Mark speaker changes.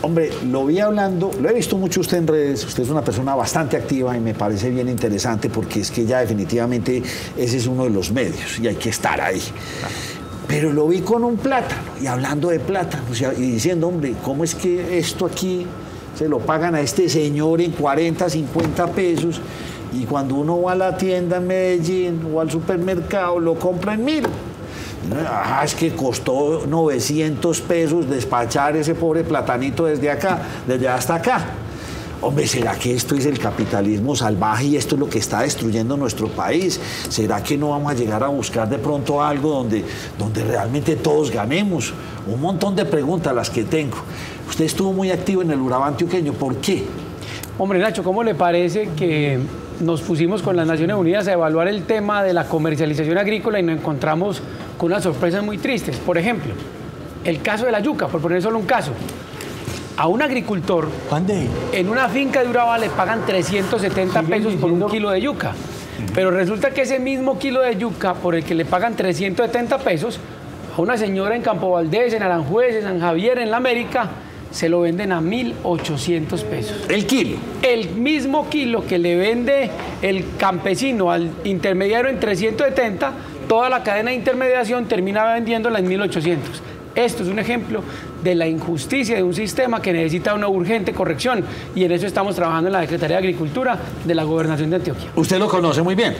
Speaker 1: Hombre, lo vi hablando, lo he visto mucho usted en redes, usted es una persona bastante activa y me parece bien interesante porque es que ya definitivamente ese es uno de los medios y hay que estar ahí. Pero lo vi con un plátano y hablando de plátano y diciendo, hombre, ¿cómo es que esto aquí se lo pagan a este señor en 40, 50 pesos y cuando uno va a la tienda en Medellín o al supermercado lo compra en mil? Ah, es que costó 900 pesos despachar ese pobre platanito desde acá, desde hasta acá. Hombre, ¿será que esto es el capitalismo salvaje y esto es lo que está destruyendo nuestro país? ¿Será que no vamos a llegar a buscar de pronto algo donde, donde realmente todos ganemos? Un montón de preguntas las que tengo. Usted estuvo muy activo en el Urabá antioqueño, ¿por qué?
Speaker 2: Hombre, Nacho, ¿cómo le parece que nos pusimos con las Naciones Unidas a evaluar el tema de la comercialización agrícola y nos encontramos con unas sorpresas muy tristes? Por ejemplo, el caso de la yuca, por poner solo un caso a un agricultor en una finca de Urabá le pagan 370 pesos por un kilo de yuca. Pero resulta que ese mismo kilo de yuca por el que le pagan 370 pesos, a una señora en Campo Valdés, en Aranjuez, en San Javier, en la América, se lo venden a 1.800 pesos.
Speaker 1: ¿El kilo?
Speaker 2: El mismo kilo que le vende el campesino al intermediario en 370, toda la cadena de intermediación termina vendiéndola en 1.800. Esto es un ejemplo de la injusticia de un sistema que necesita una urgente corrección y en eso estamos trabajando en la Secretaría de Agricultura de la Gobernación de Antioquia.
Speaker 1: Usted lo conoce muy bien.